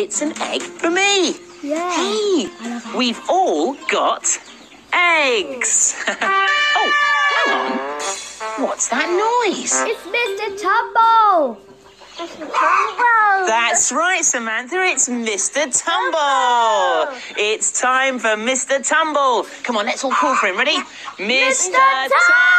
it's an egg for me. Yeah. Hey, we've all got eggs. oh, hang on. What's that noise? It's Mr. Tumble. Tumble. That's right, Samantha. It's Mr. Tumble. It's time for Mr. Tumble. Come on, let's all call for him. Ready? Mr. Tumble!